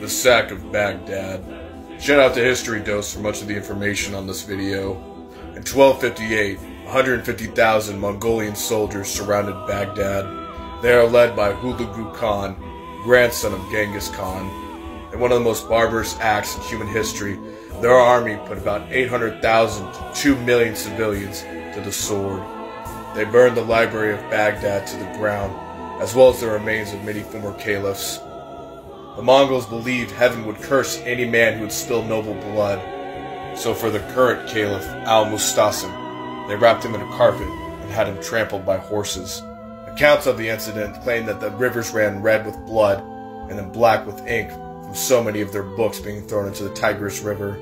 The Sack of Baghdad. Shout out to History Dose for much of the information on this video. In 1258, 150,000 Mongolian soldiers surrounded Baghdad. They are led by Hulagu Khan, grandson of Genghis Khan. In one of the most barbarous acts in human history, their army put about 800,000 to 2 million civilians to the sword. They burned the library of Baghdad to the ground, as well as the remains of many former caliphs. The Mongols believed heaven would curse any man who would spill noble blood. So for the current caliph, Al-Mustasim, they wrapped him in a carpet and had him trampled by horses. Accounts of the incident claim that the rivers ran red with blood and then black with ink from so many of their books being thrown into the Tigris River.